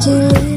to